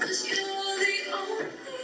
Cause you're the only